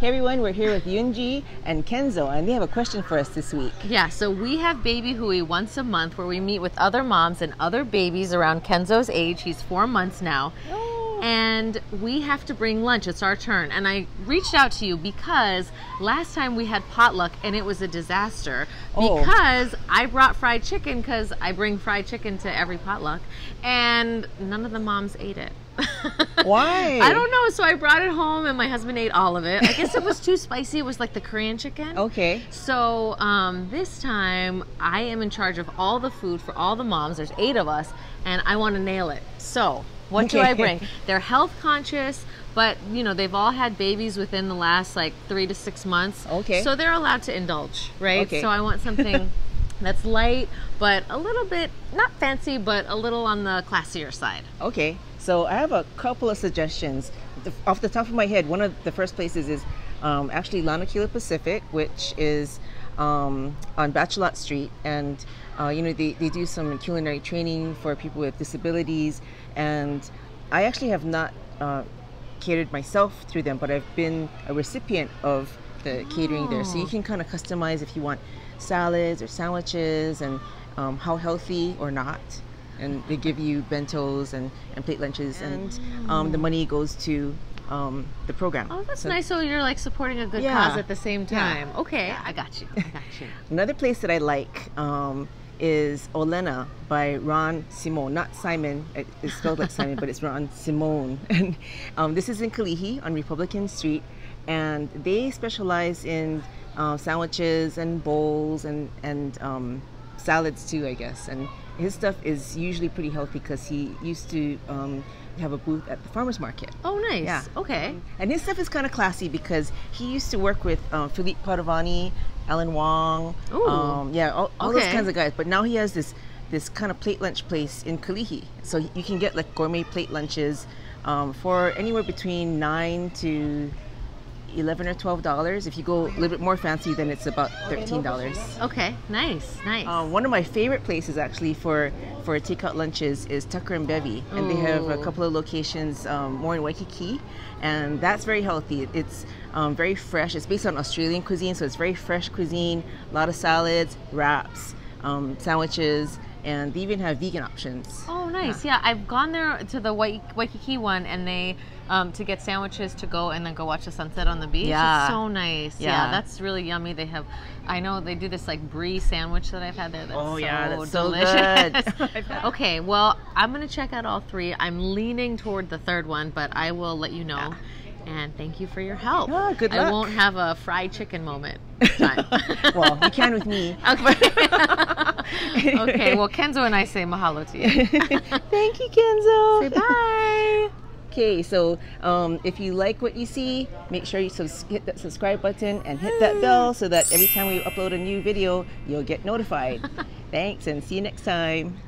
Hey everyone, we're here with Yunji and Kenzo, and they have a question for us this week. Yeah, so we have Baby Hui once a month where we meet with other moms and other babies around Kenzo's age. He's four months now. Oh. And we have to bring lunch. It's our turn. And I reached out to you because last time we had potluck and it was a disaster Oh. because I brought fried chicken because I bring fried chicken to every potluck and none of the moms ate it. Why? I don't know. So I brought it home and my husband ate all of it. I guess it was too spicy. It was like the Korean chicken. Okay. So um, this time I am in charge of all the food for all the moms. There's eight of us, and I want to nail it. So what do I bring? They're health conscious, but you know they've all had babies within the last like three to six months. Okay. So they're allowed to indulge, right? Okay. So I want something. That's light, but a little bit not fancy, but a little on the classier side. Okay. So I have a couple of suggestions. The, off the top of my head, one of the first places is um, actually Lanakila Pacific, which is um, on Bachelot Street, and uh, you know they, they do some culinary training for people with disabilities, and I actually have not uh, catered myself through them, but I've been a recipient of the catering there. So you Oh. can kind of customize if you want salads or sandwiches and um, how healthy or not. And they give you bentos and, and plate lunches, and um, the money goes to um, the program. Oh, that's So nice. So you're like supporting a good Yeah. cause at the same Yeah. time. Okay, I got you. I got you. Another place that I like um, is Olena by Ron Simone. Not Simon, it's spelled like Simon, but it's Ron Simone. And um, this is in Kalihi on Republican Street, and they specialize in uh, sandwiches and bowls and and um, salads too, I guess. And his stuff is usually pretty healthy because he used to um, have a booth at the farmers market. Oh, nice. Yeah. Okay. And his stuff is kind of classy because he used to work with um, Philippe Padovani, Alan Wong, Ooh. um, yeah, all, all those kinds of guys. But now he has this this kind of plate lunch place in Kalihi, so you can get like gourmet plate lunches um, for anywhere between nine to eleven or twelve dollars. If you go a little bit more fancy, then it's about thirteen dollars. Okay. Nice. Nice. Uh, one of my favorite places actually for for takeout lunches is Tucker and Bevvy, and they have a couple of locations um, more in Waikiki, and that's very healthy. It's um, very fresh. It's based on Australian cuisine, so it's very fresh cuisine. A lot of salads, wraps, um, sandwiches, and they even have vegan options. Oh, nice. Yeah. I've gone there to the Waikiki one, and they um, to get sandwiches to go and then go watch the sunset on the beach. Yeah. It's so nice. Yeah. Yeah. that's really yummy. They have, I know they do this like brie sandwich that I've had there. That's Oh, so yeah, that's so delicious. good. okay, well, I'm gonna check out all three. I'm leaning toward the third one, but I will let you know. And thank you for your help. Yeah, good I won't have a fried chicken moment time. well, you can with me. Okay. okay. Well, Kenzo and I say mahalo to you. Thank you, Kenzo. Say bye. Okay, so um, if you like what you see, make sure you subs- hit that subscribe button and hit that bell so that every time we upload a new video, you'll get notified. Thanks, and see you next time.